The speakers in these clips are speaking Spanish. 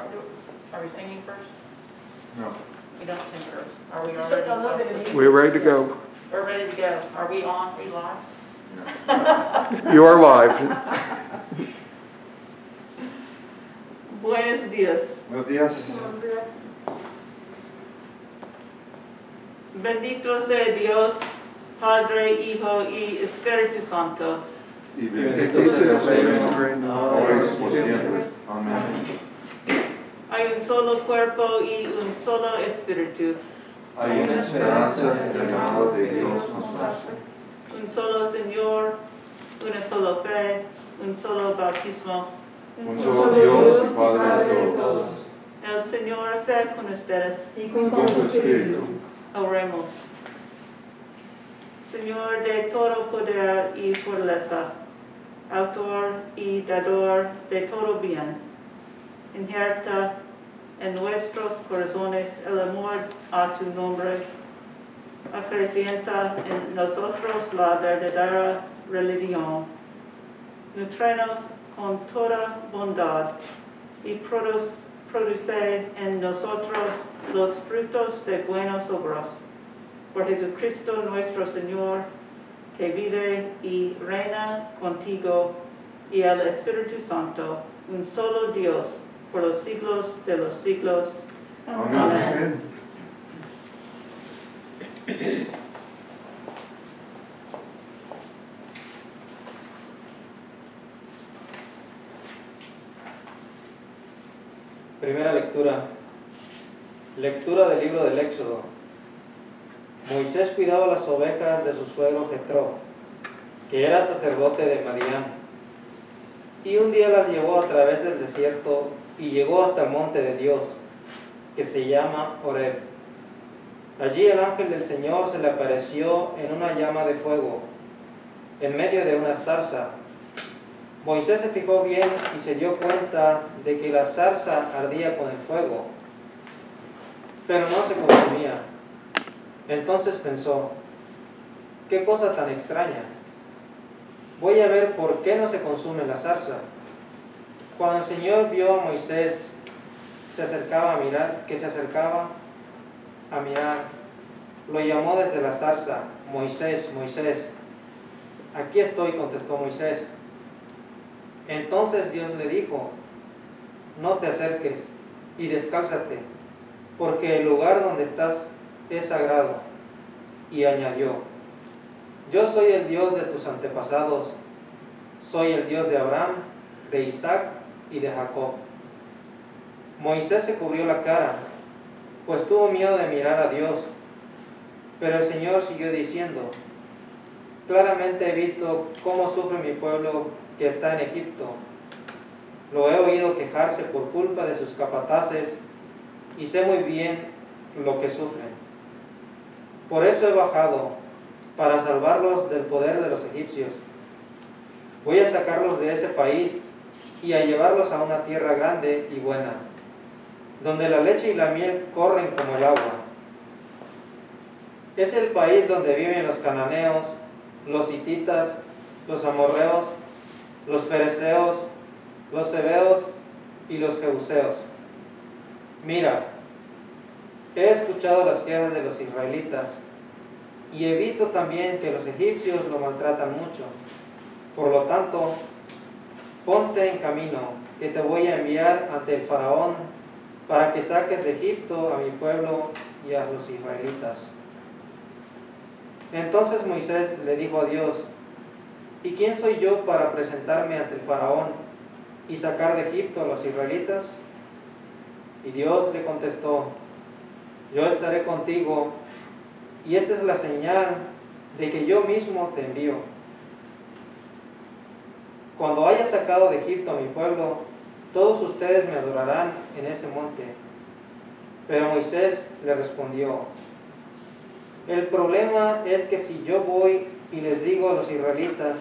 Are are we singing first? No. We don't sing first. Are we Just a little bit already? of. We're ready to go. We're ready to go. Are we on? We live? You are live. Buenos dias. Buenos días. Bendito sea Dios, Padre, Hijo y Espíritu Santo. Y bendito sea su nombre, ahora y por siempre. Amén. Hay un solo cuerpo y un solo espíritu. Hay una esperanza en el amor de Dios nos hace. Un solo Señor, una sola fe, un solo bautismo. Un solo Dios y Padre de todos. El Señor sea con ustedes. Y con tu espíritu. Oremos. Señor de todo poder y fortaleza, autor y dador de todo bien, injerta en nuestros corazones el amor a tu nombre, acrecienta en nosotros la verdadera religión, nutrenos con toda bondad y produce, produce en nosotros los frutos de buenas obras. Por Jesucristo nuestro Señor, que vive y reina contigo y el Espíritu Santo, un solo Dios, por los siglos de los siglos. Amén. Primera lectura. Lectura del libro del Éxodo. Moisés cuidaba las ovejas de su suegro Jetro, que era sacerdote de Madián. Y un día las llevó a través del desierto y llegó hasta el monte de Dios, que se llama Horeb. Allí el ángel del Señor se le apareció en una llama de fuego, en medio de una zarza. Moisés se fijó bien y se dio cuenta de que la zarza ardía con el fuego, pero no se consumía. Entonces pensó, qué cosa tan extraña. Voy a ver por qué no se consume la zarza. Cuando el Señor vio a Moisés, se acercaba a mirar, que se acercaba a mirar, lo llamó desde la zarza, Moisés, Moisés. Aquí estoy, contestó Moisés. Entonces Dios le dijo, no te acerques y descálzate, porque el lugar donde estás es sagrado. Y añadió, yo soy el Dios de tus antepasados, soy el Dios de Abraham, de Isaac y de Jacob. Moisés se cubrió la cara, pues tuvo miedo de mirar a Dios, pero el Señor siguió diciendo, claramente he visto cómo sufre mi pueblo que está en Egipto. Lo he oído quejarse por culpa de sus capataces y sé muy bien lo que sufren. Por eso he bajado, para salvarlos del poder de los egipcios. Voy a sacarlos de ese país y a llevarlos a una tierra grande y buena, donde la leche y la miel corren como el agua. Es el país donde viven los cananeos, los hititas, los amorreos, los fereceos, los hebeos y los jebuseos. Mira, he escuchado las quejas de los israelitas y he visto también que los egipcios lo maltratan mucho. Por lo tanto, ponte en camino, que te voy a enviar ante el faraón para que saques de Egipto a mi pueblo y a los israelitas. Entonces Moisés le dijo a Dios, ¿y quién soy yo para presentarme ante el faraón y sacar de Egipto a los israelitas? Y Dios le contestó, yo estaré contigo y esta es la señal de que yo mismo te envío. Cuando haya sacado de Egipto a mi pueblo, todos ustedes me adorarán en ese monte. Pero Moisés le respondió, el problema es que si yo voy y les digo a los israelitas,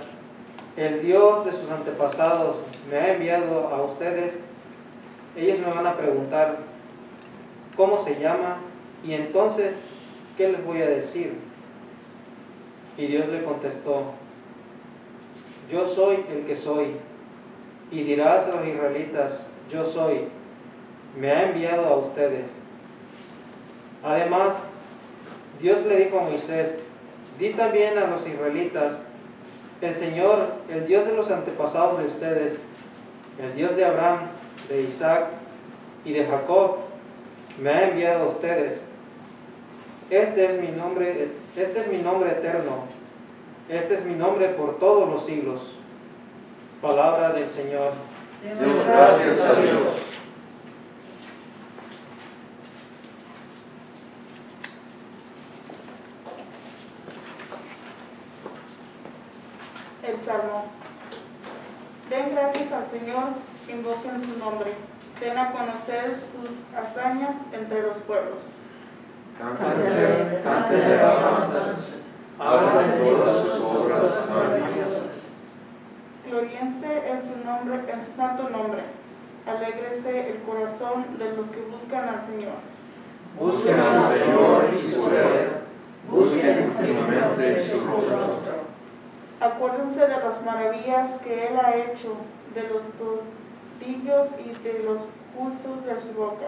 el Dios de sus antepasados me ha enviado a ustedes, ellos me van a preguntar, ¿cómo se llama? Y entonces, ¿qué les voy a decir? Y Dios le contestó, yo soy el que soy. Y dirás a los israelitas, yo soy. me ha enviado a ustedes. Además, Dios le dijo a Moisés, di también a los israelitas, el Señor, el Dios de los antepasados de ustedes, el Dios de Abraham, de Isaac y de Jacob, me ha enviado a ustedes. Este es mi nombre, este es mi nombre eterno. Este es mi nombre por todos los siglos. Palabra del Señor. Demos gracias a Dios. El Salmo. Den gracias al Señor, invoquen su nombre. Den a conocer sus hazañas entre los pueblos. Cántale, cántale alabanzas, hablen todas sus obras maravillosas. Gloriense en su nombre, en su santo nombre. Alégrese el corazón de los que buscan al Señor. Busquen al Señor y su poder, busquen últimamente su rostro. Acuérdense de las maravillas que Él ha hecho, de los tortillos y de los usos de su boca.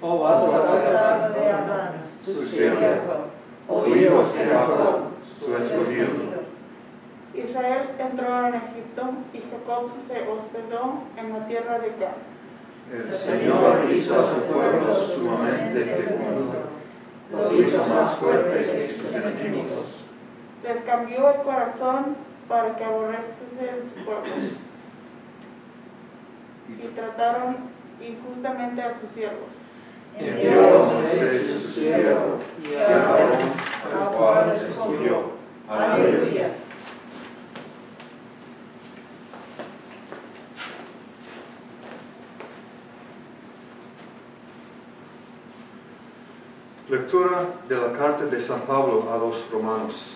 Oh, vas a Bastardo de Abraham, su siervo, Oídos de Jacob, su escogido. Israel entró en Egipto y Jacob se hospedó en la tierra de Can. El Señor hizo a su pueblo sumamente fecundo, lo hizo más fuerte que sus enemigos. Les cambió el corazón para que aborreciesen su pueblo y trataron injustamente a sus siervos. Envió Moisés su siervo, y a Aarón, al cual escogió. Aleluya. Lectura de la carta de San Pablo a los romanos.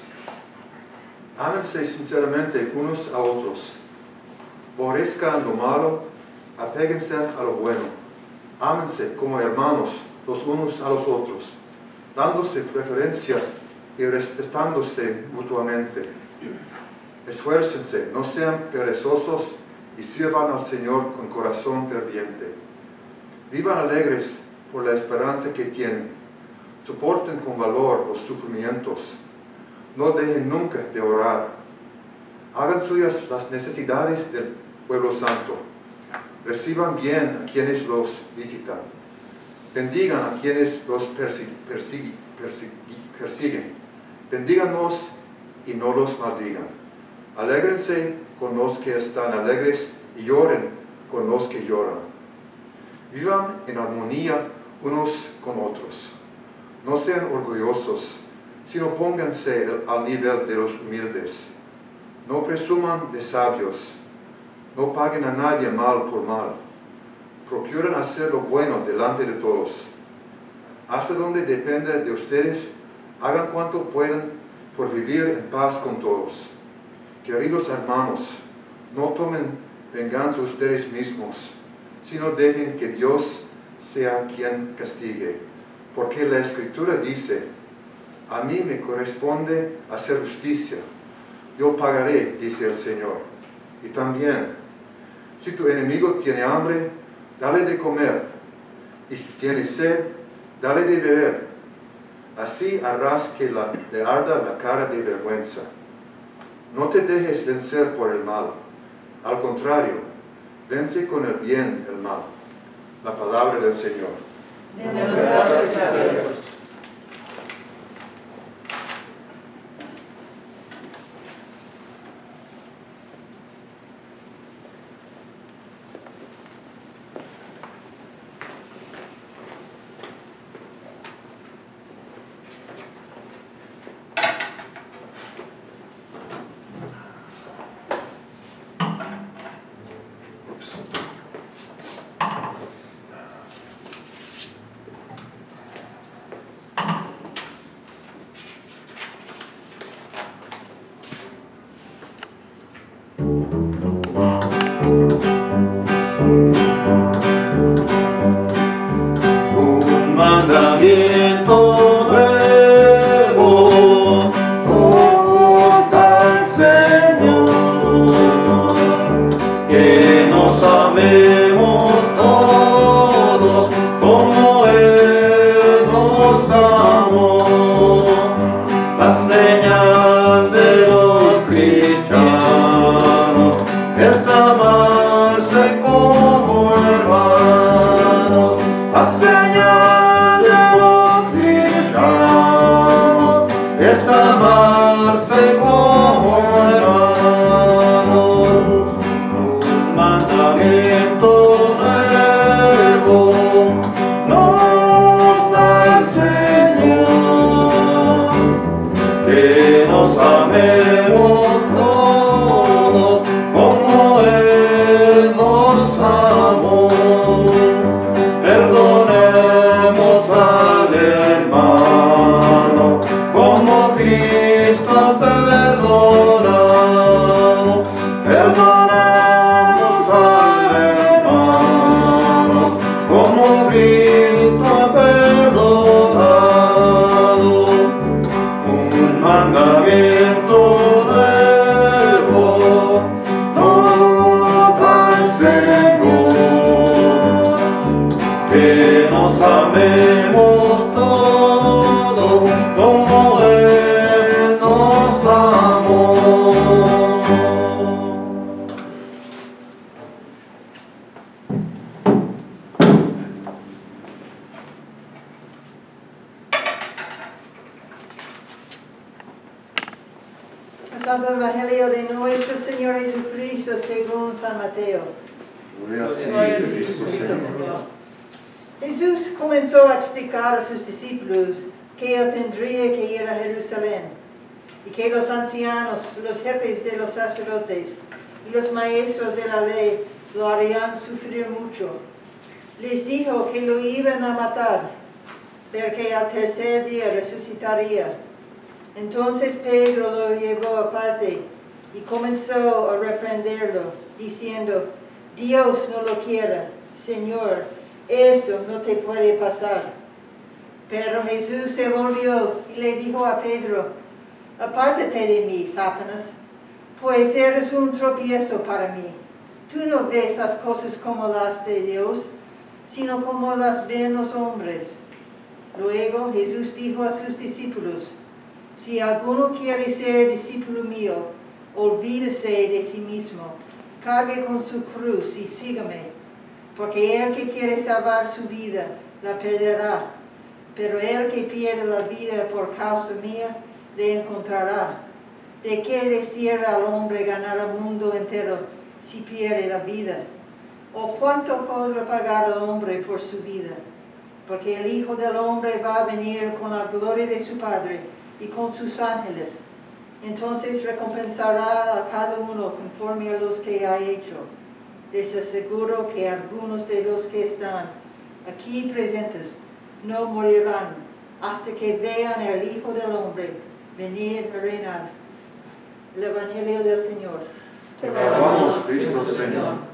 Ámense sinceramente unos a otros. Aborrezcan lo malo, apéguense a lo bueno. Ámense como hermanos los unos a los otros, dándose preferencia y respetándose mutuamente. Esfuércense, no sean perezosos y sirvan al Señor con corazón ferviente. Vivan alegres por la esperanza que tienen. Soporten con valor los sufrimientos. No dejen nunca de orar. Hagan suyas las necesidades del pueblo santo. Reciban bien a quienes los visitan. Bendigan a quienes los persiguen. Bendíganos y no los maldigan. Alégrense con los que están alegres y lloren con los que lloran. Vivan en armonía unos con otros. No sean orgullosos, sino pónganse al nivel de los humildes. No presuman de sabios. No paguen a nadie mal por mal. Procuren hacer lo bueno delante de todos. Hasta donde dependa de ustedes, hagan cuanto puedan por vivir en paz con todos. Queridos hermanos, no tomen venganza ustedes mismos, sino dejen que Dios sea quien castigue. Porque la Escritura dice, a mí me corresponde hacer justicia. Yo pagaré, dice el Señor. Y también, si tu enemigo tiene hambre, dale de comer. Y si tiene sed, dale de beber. Así harás que le arda la cara de vergüenza. No te dejes vencer por el mal. Al contrario, vence con el bien el mal. La palabra del Señor. Gracias a Dios. Pedro lo llevó aparte y comenzó a reprenderlo, diciendo, Dios no lo quiera, Señor, esto no te puede pasar. Pero Jesús se volvió y le dijo a Pedro, apártate de mí, Satanás, pues eres un tropiezo para mí. Tú no ves las cosas como las de Dios, sino como las ven los hombres. Luego Jesús dijo a sus discípulos, si alguno quiere ser discípulo mío, olvídese de sí mismo, cargue con su cruz y sígame, porque el que quiere salvar su vida, la perderá, pero el que pierde la vida por causa mía, la encontrará. ¿De qué le sirve al hombre ganar el mundo entero si pierde la vida? ¿O cuánto podrá pagar el hombre por su vida? Porque el Hijo del Hombre va a venir con la gloria de su Padre y con sus ángeles. Entonces recompensará a cada uno conforme a los que ha hecho. Les aseguro que algunos de los que están aquí presentes no morirán hasta que vean al Hijo del Hombre venir a reinar. El Evangelio del Señor. Te alabamos, Cristo Señor.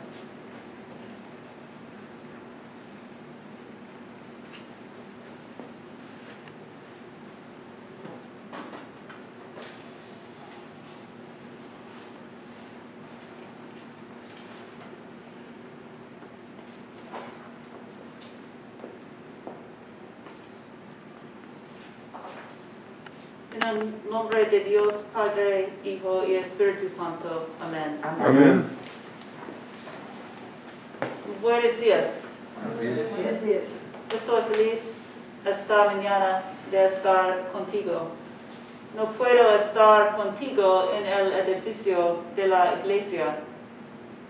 El nombre de Dios, Padre, Hijo y Espíritu Santo. Amén. Amén. Buenos días. Así es. Estoy feliz esta mañana de estar contigo. No puedo estar contigo en el edificio de la iglesia,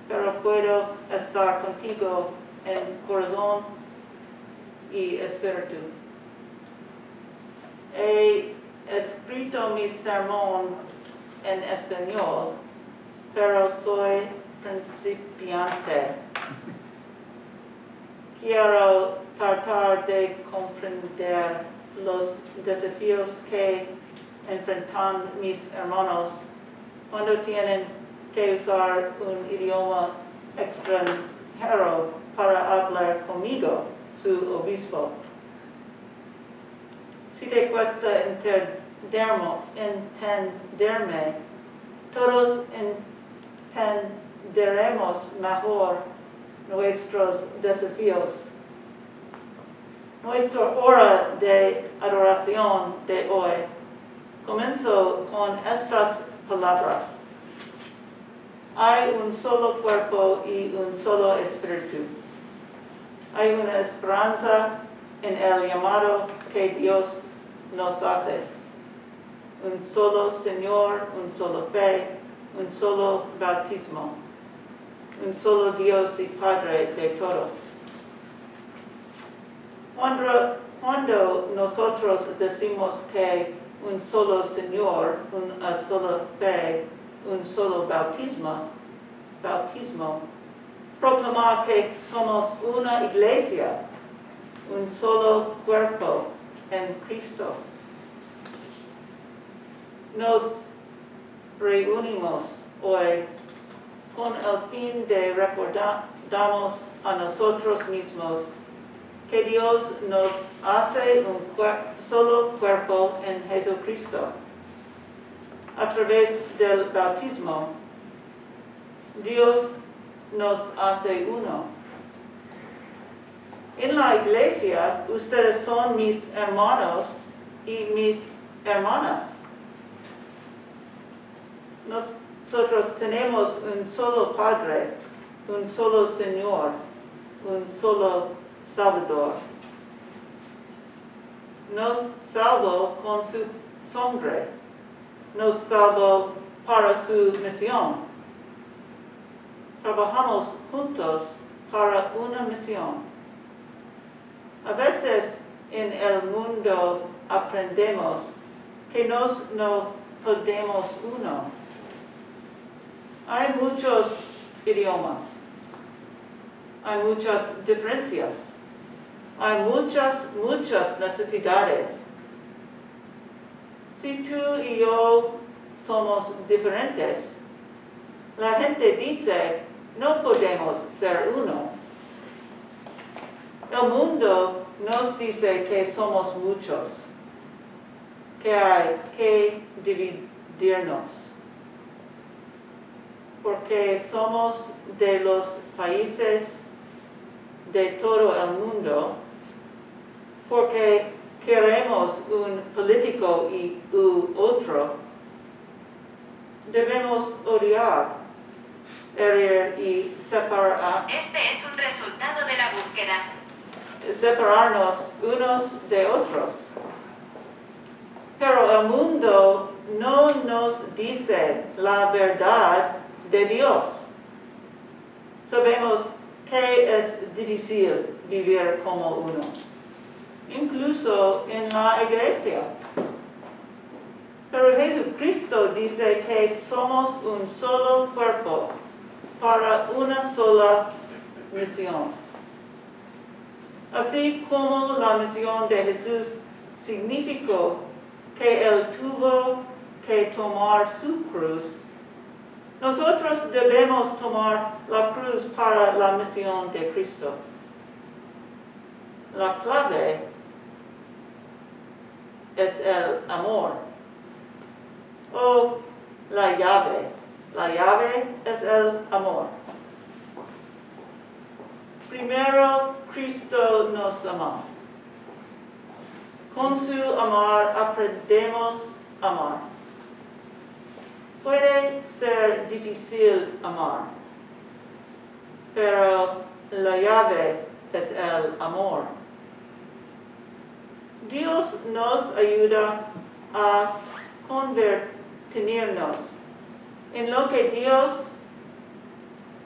pero puedo estar contigo en corazón y espíritu. He escrito mi sermón en español, pero soy principiante. Quiero tratar de comprender los desafíos que enfrentan mis hermanos cuando tienen que usar un idioma extranjero para hablar conmigo, su obispo. Si te cuesta entendermo- entenderme, todos entenderemos mejor nuestros desafíos. Nuestra hora de adoración de hoy comenzó con estas palabras. Hay un solo cuerpo y un solo espíritu. Hay una esperanza en el llamado que Dios nos hace. Un solo Señor, un solo fe, un solo bautismo un solo Dios y Padre de todos. Cuando, cuando nosotros decimos que un solo Señor, una sola fe, un solo bautismo, bautismo, proclama que somos una iglesia, un solo cuerpo en Cristo. Nos reunimos hoy con el fin de recordarnos a nosotros mismos que Dios nos hace un solo cuerpo en Jesucristo. A través del bautismo, Dios nos hace uno. En la iglesia, ustedes son mis hermanos y mis hermanas. Nosotros tenemos un solo Padre, un solo Señor, un solo Salvador. Nos salvó con su sangre, nos salvó para su misión. Trabajamos juntos para una misión. A veces en el mundo aprendemos que nos no podemos uno. Hay muchos idiomas, hay muchas diferencias, hay muchas, muchas necesidades. Si tú y yo somos diferentes, la gente dice, no podemos ser uno. El mundo nos dice que somos muchos, que hay que dividirnos, porque somos de los países de todo el mundo, porque queremos un político y u otro, debemos odiar, herir y separar, Este es un resultado de la búsqueda. separarnos unos de otros. Pero el mundo no nos dice la verdad de Dios. Sabemos que es difícil vivir como uno, incluso en la iglesia. Pero Jesucristo dice que somos un solo cuerpo para una sola misión. Así como la misión de Jesús significó que Él tuvo que tomar su cruz, nosotros debemos tomar la cruz para la misión de Cristo. La clave es el amor o la llave. La llave es el amor. Primero, Cristo nos amó. Con su amor aprendemos a amar. Puede ser difícil amar, pero la llave es el amor. Dios nos ayuda a convertirnos en lo que Dios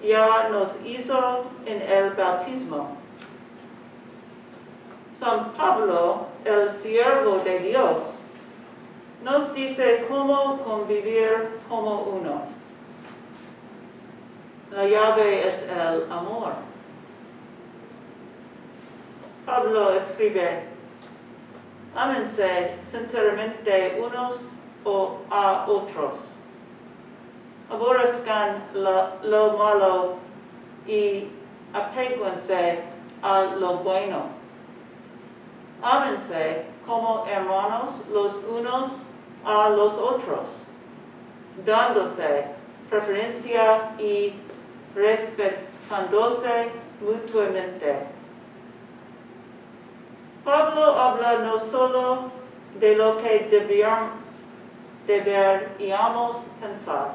ya nos hizo en el bautismo. San Pablo, el siervo de Dios, nos dice cómo convivir como uno. La llave es el amor. Pablo escribe, ámense sinceramente unos o a otros. Aborrezcan lo, lo malo y apéguense a lo bueno. Ámense como hermanos los unos a los otros, dándose preferencia y respetándose mutuamente. Pablo habla no solo de lo que deberíamos pensar,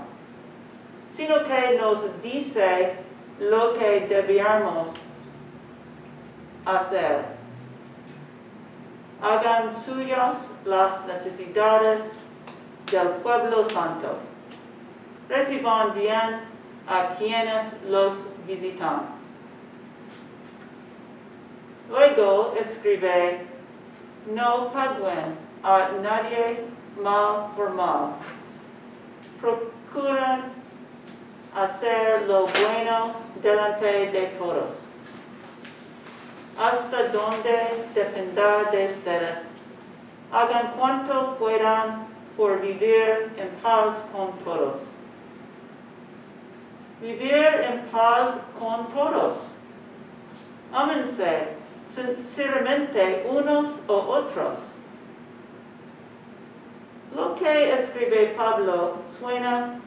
sino que nos dice lo que debíamos hacer. Hagan suyas las necesidades del pueblo santo. Bien a quienes los visitan. Luego escribe, no paguen a nadie mal por mal. Procuren hacer lo bueno delante de todos. Hasta donde dependa de ustedes. Hagan cuanto puedan por vivir en paz con todos. Vivir en paz con todos. Ámense sinceramente unos o otros. Lo que escribe Pablo suena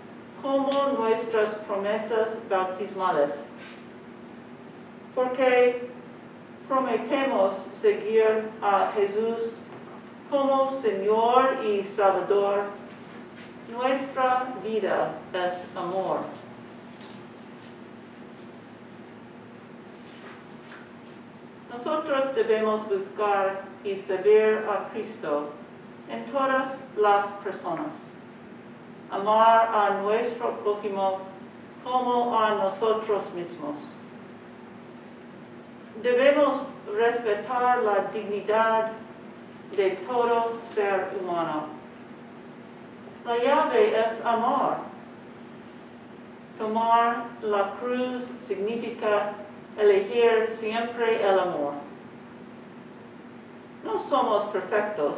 como nuestras promesas bautismales, porque prometemos seguir a Jesús como Señor y Salvador. Nuestra vida es amor. Nosotros debemos buscar y servir a Cristo en todas las personas. amar a nuestro prójimo como a nosotros mismos. Debemos respetar la dignidad de todo ser humano. La llave es amar. Tomar la cruz significa elegir siempre el amor. No somos perfectos.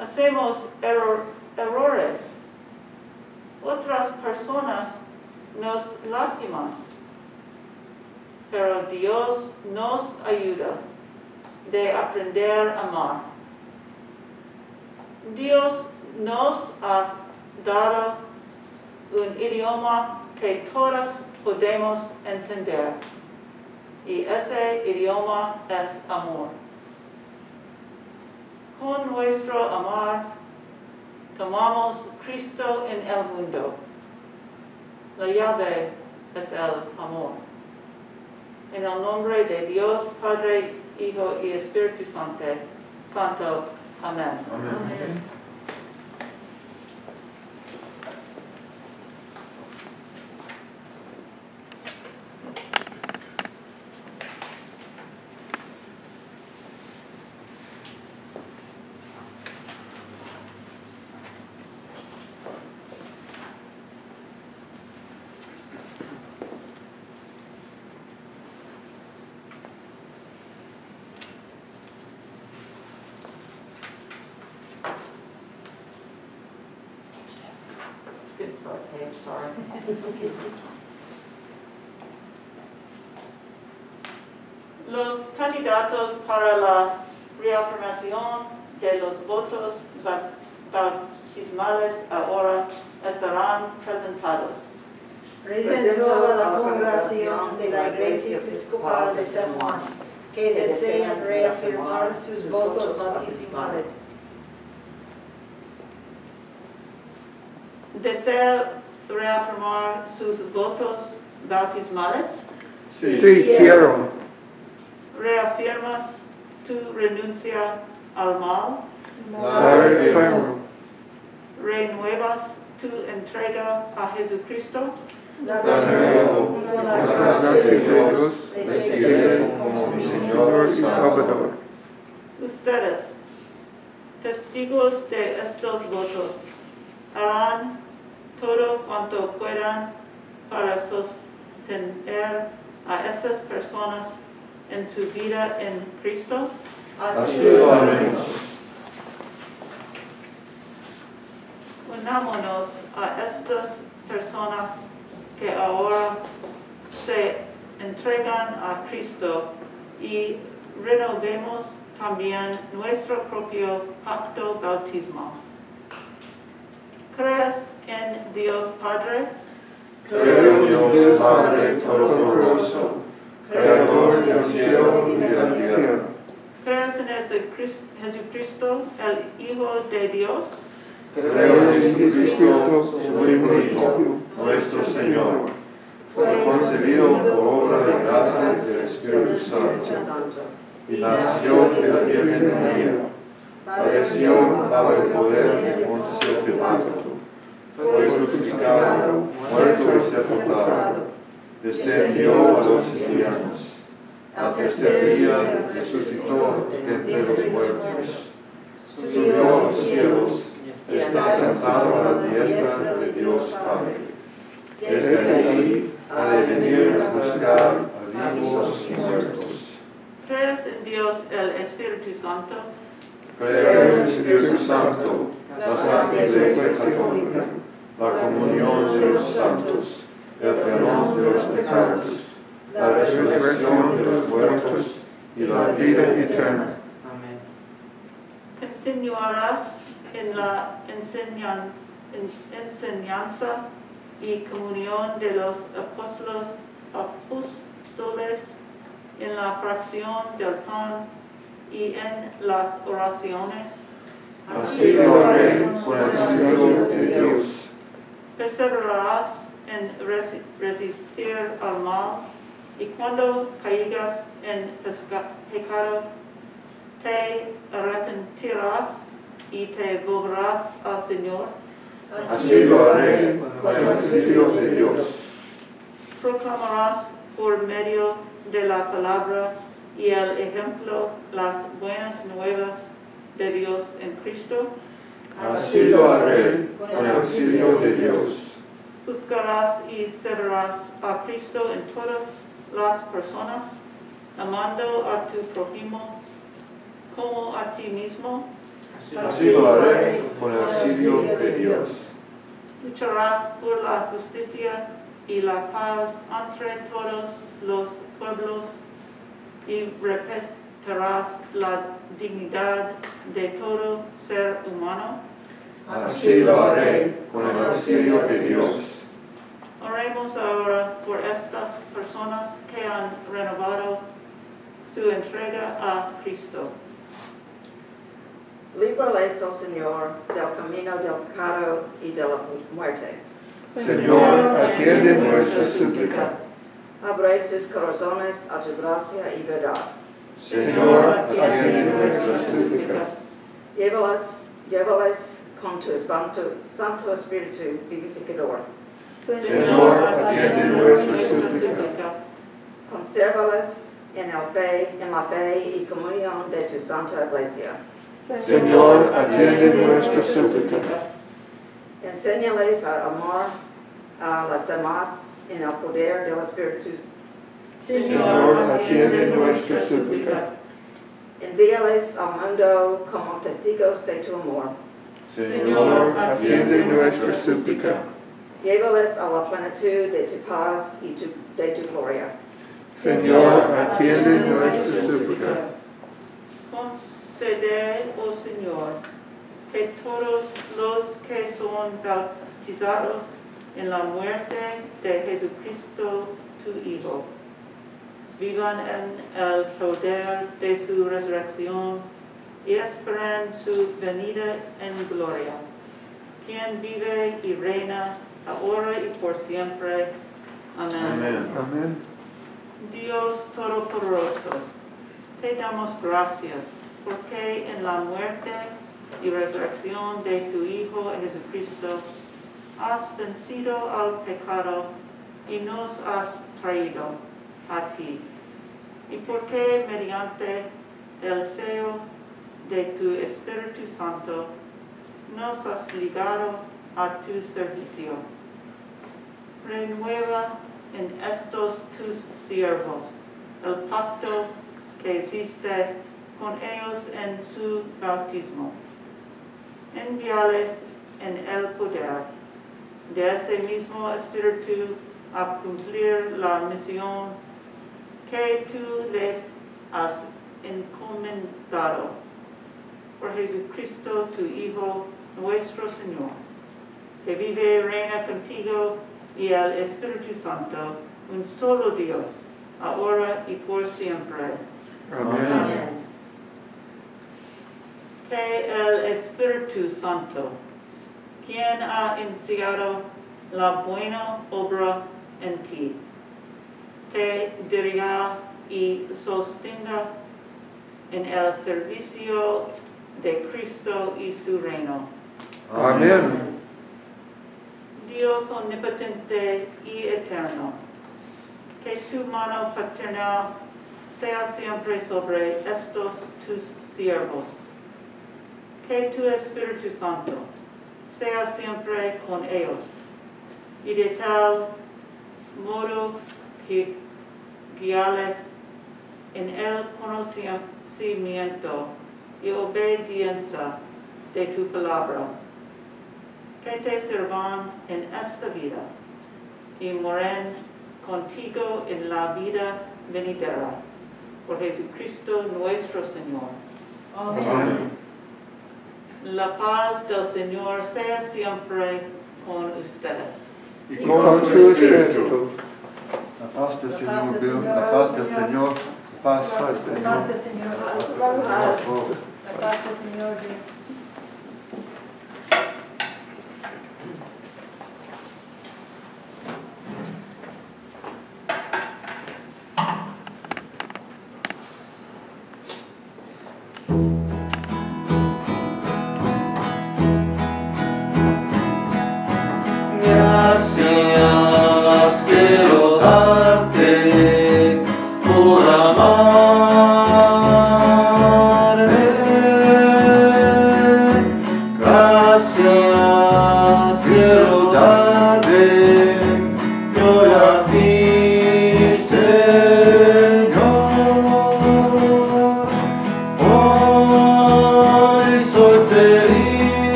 Hacemos error- errores. Otras personas nos lastiman. Pero Dios nos ayuda de aprender a amar. Dios nos ha dado un idioma que todos podemos entender. Y ese idioma es amor. Con nuestro amar, tomamos Cristo en el mundo. La llave es el amor. En el nombre de Dios, Padre, Hijo y Espíritu Santo, Santo. Amén. Amén. Los candidatos para la reafirmación de los votos ba- bautismales ahora estarán presentados. Presento a la congregación de la Iglesia Episcopal de San Juan que desean reafirmar sus votos bautismales. ¿Desea reafirmar sus votos bautismales? Sí. Sí, quiero. ¿Reafirmas tu renuncia al mal? La reafirmo. ¿Renuevas tu entrega a Jesucristo? La renuevo. con la gracia de Dios le seguiré como mi Señor y. Salvador. Ustedes, testigos de estos votos, harán todo cuanto puedan para sostener a esas personas en su vida en Cristo. Así lo haremos. Unámonos a estas personas que ahora se entregan a Cristo y renovemos también nuestro propio pacto bautismal. ¿Crees en Dios Padre, Creo en Dios Padre Todopoderoso, Creador del cielo y de la tierra. crees en Jesucris- Jesucristo, el Hijo de Dios? Creo en Jesucristo, su único Hijo, nuestro Señor. Fue concebido por obra de gracia del Espíritu Santo y nació de la Virgen María. Padeció bajo el poder de Poncio Pilato. Fue crucificado, muerto y sepultado. Descendió a los infiernos. Al tercer día resucitó entre los muertos. Subió a los cielos y está sentado a la diestra de Dios Padre. Desde allí ha de venir a buscar a vivos y muertos. ¿Crees en Dios el Espíritu Santo? Creo en el Espíritu Santo, la Santa Iglesia Católica, la comunión de los santos, el perdón de los pecados, la resurrección de los muertos y la vida eterna. Amén. continuarás en la enseñan- en- enseñanza y comunión de los apóstoles, apóstoles en la fracción del pan y en las oraciones. Así lo haré con el de Dios. Perseverarás en resi- resistir al mal y cuando caigas en pecado, te arrepentirás y te volverás al Señor. Así lo haré con el auxilio de Dios. Proclamarás por medio de la palabra y el ejemplo las buenas nuevas de Dios en Cristo. Así lo haré con el auxilio de Dios. Buscarás y servirás a Cristo en todas las personas, amando a tu prójimo como a ti mismo. Así lo haré con el auxilio de Dios. Lucharás por la justicia y la paz entre todos los pueblos y respetarás la dignidad de todo ser humano. Así lo haré con el auxilio de Dios. Oremos ahora por estas personas que han renovado su entrega a Cristo. Líbrales, oh Señor, del camino del pecado y de la muerte. Señor, atiende nuestra súplica. Abre sus corazones a tu gracia y verdad. Señor, atiende nuestra súplica. Llévalas, llévales con tu espanto, Santo Espíritu vivificador. Señor, atiende nuestra súplica. Consérvales en, el fe, en la fe y comunión de tu Santa Iglesia. Señor, atiende nuestra súplica. Enséñales a amar a las demás en el poder del Espíritu. Señor, atiende nuestra súplica. Envíales al mundo como testigos de tu amor. Señor, atiende nuestra súplica. Llévales a la plenitud de tu paz y tu- de tu gloria. Señor, atiende nuestra súplica. Concede, oh Señor, que todos los que son bautizados en la muerte de Jesucristo, tu Hijo, vivan en el poder de su resurrección y esperen su venida en gloria, quien vive y reina ahora y por siempre. Amén. Amén. Dios Todopoderoso, te damos gracias porque en la muerte y resurrección de tu Hijo Jesucristo has vencido al pecado y nos has traído a ti. Y porque mediante el sello de tu Espíritu Santo nos has ligado a tu servicio. Renueva en estos tus siervos el pacto que hiciste con ellos en su bautismo. Envíales en el poder de ese mismo Espíritu a cumplir la misión que tú les has encomendado. Por Jesucristo, tu Hijo, nuestro Señor, que vive y reina contigo y el Espíritu Santo, un solo Dios, ahora y por siempre. Amén. Que el Espíritu Santo, quien ha iniciado la buena obra en ti, te dirija y sostenga en el servicio de Cristo y su reino. Amén. Dios omnipotente y eterno, que tu mano paternal sea siempre sobre estos tus siervos. Que tu Espíritu Santo sea siempre con ellos y de tal modo que guiales en el conocimiento y obediencia de tu palabra que te sirvan en esta vida y moren contigo en la vida venidera. Por Jesucristo nuestro Señor. Amén. La paz del Señor sea siempre con ustedes. Y con tu espíritu. La paz del La Señor, paz del Señor, la paz del Señor. That doesn't know you.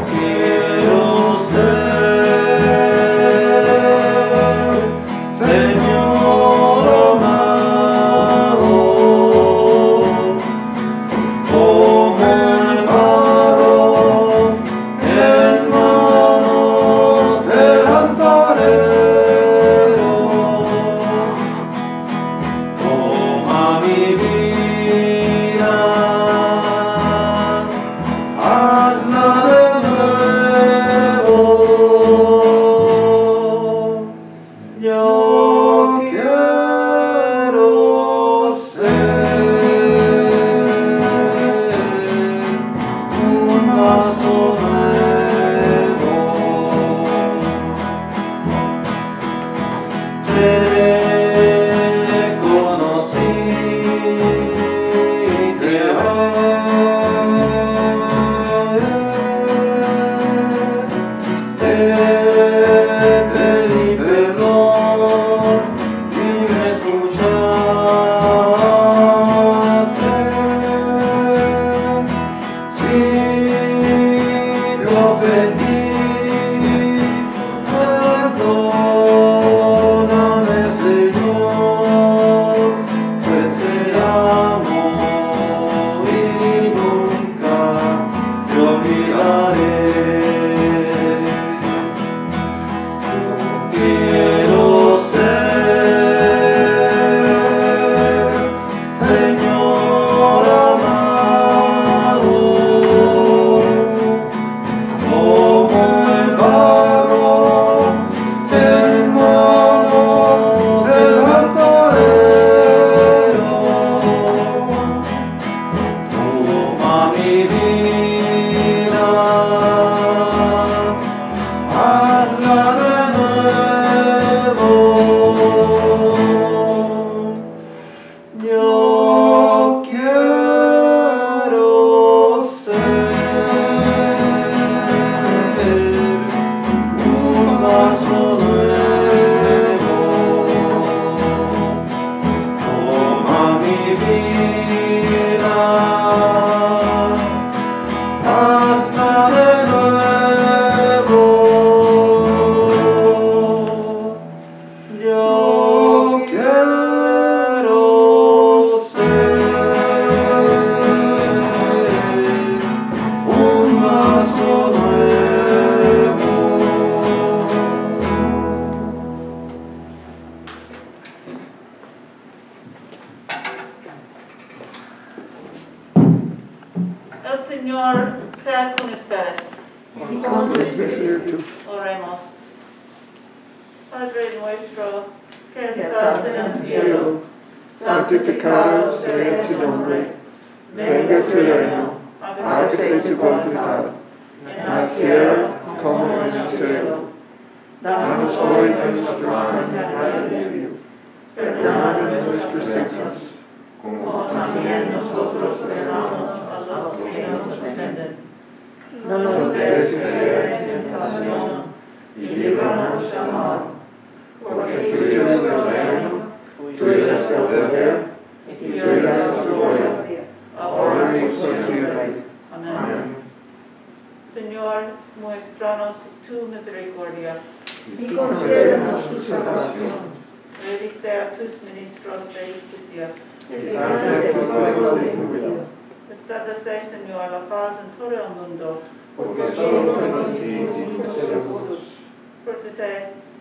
Yeah.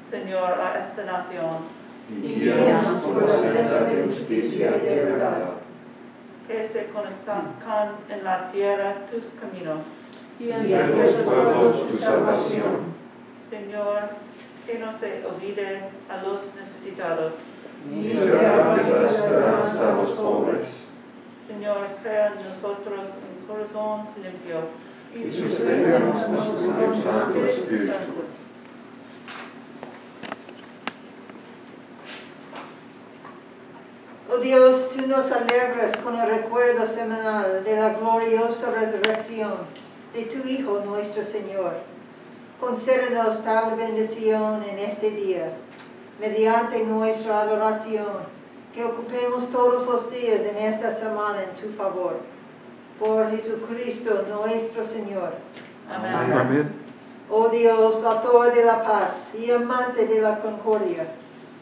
Señor, a esta nación. Y guíanos por la senda de justicia y de verdad. Que se conozcan en la tierra tus caminos. Y en, y en los pueblos tu salvación. Señor, que no se olvide a los necesitados. Ni se abre la esperanza a los pobres. Señor, crea en nosotros un corazón limpio. Y, y sostenga nuestros santos espíritus. Dios, tú nos alegras con el recuerdo semanal de la gloriosa resurrección de tu Hijo nuestro Señor. Concédenos tal bendición en este día, mediante nuestra adoración, que ocupemos todos los días en esta semana en tu favor. Por Jesucristo nuestro Señor. Amén. Amén. Oh Dios, autor de la paz y amante de la concordia,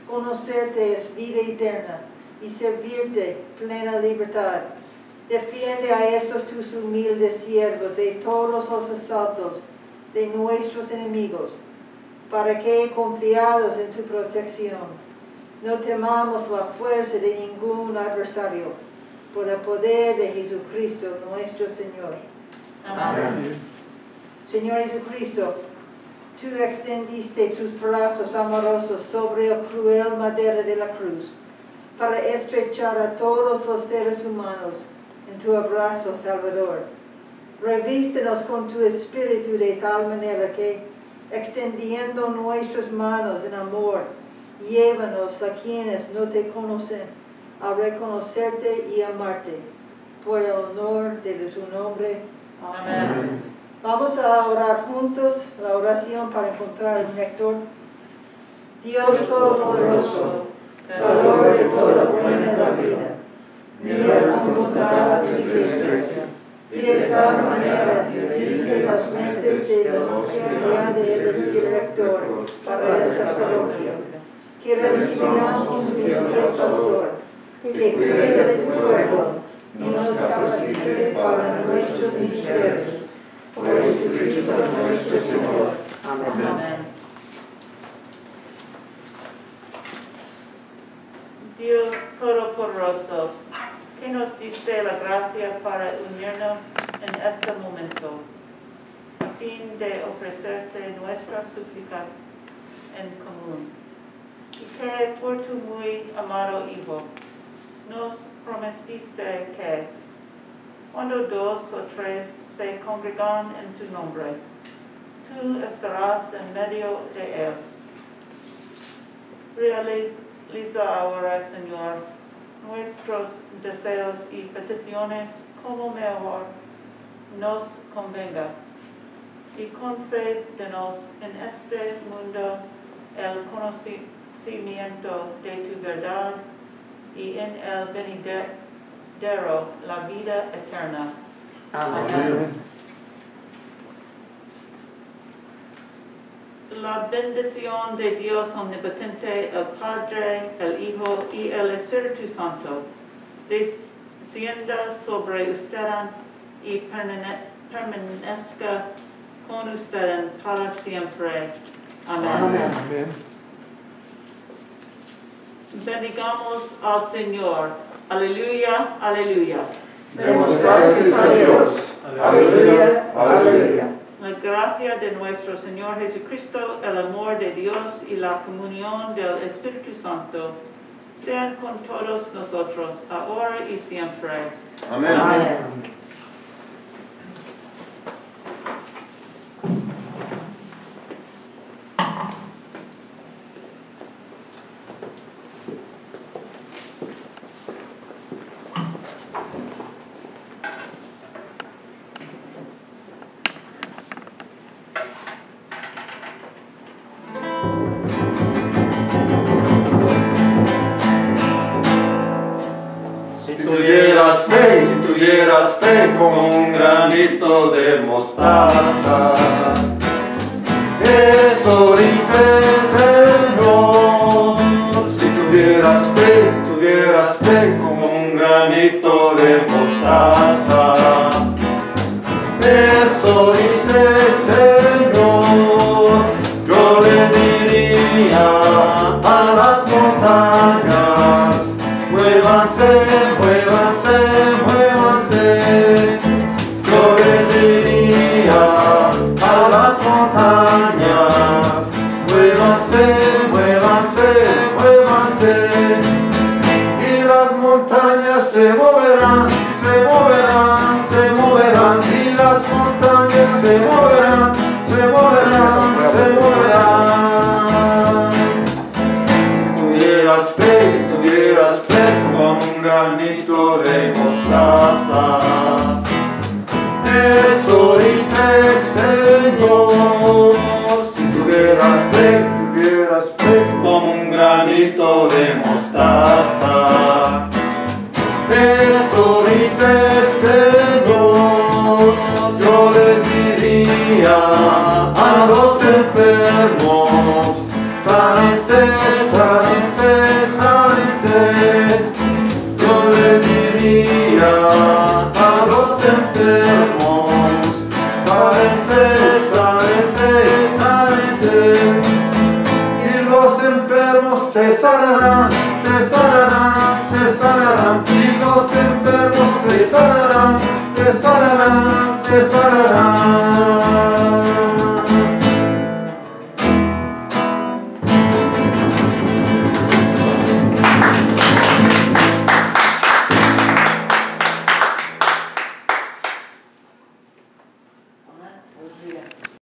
conocerte es vida eterna y servirte plena libertad. Defiende a estos tus humildes siervos de todos los asaltos de nuestros enemigos, para que, confiados en tu protección, no temamos la fuerza de ningún adversario, por el poder de Jesucristo nuestro Señor. Amén. Señor Jesucristo, tú extendiste tus brazos amorosos sobre el cruel madera de la cruz para estrechar a todos los seres humanos en tu abrazo salvador. Revístenos con tu espíritu de tal manera que, extendiendo nuestras manos en amor, llévanos a quienes no te conocen a reconocerte y amarte. Por el honor de tu nombre. Amén. Amén. Vamos a orar juntos la oración para encontrar el rector. Dios Todopoderoso, dador de toda buena la vida, mira con bondad a tu iglesia y de tal manera dirige las mentes de los que han de elegir rector para esta parroquia. Que recibamos un fiel pastor que cuide de tu pueblo y nos capacite para nuestros ministerios por Jesucristo nuestro Señor. Amén. Dios Todopoderoso, que nos diste la gracia para unirnos en este momento, a fin de ofrecerte nuestra súplica en común. Y que por tu muy amado Hijo, nos prometiste que, cuando dos o tres se congregan en su nombre, tú estarás en medio de él. Realiza ahora, Señor, nuestros deseos y peticiones como mejor nos convenga. Y concédenos en este mundo el conocimiento de tu verdad y en el venidero la vida eterna. Amén. La bendición de Dios omnipotente, el Padre, el Hijo y el Espíritu Santo, descienda sobre usted y permane- permanezca con usted para siempre. Amén. Amén. Bendigamos al Señor. Aleluya, aleluya. Demos gracias a Dios. Aleluya, aleluya. La gracia de nuestro Señor Jesucristo, el amor de Dios y la comunión del Espíritu Santo sean con todos nosotros, ahora y siempre. Amén. Amén. Sanarán. Y los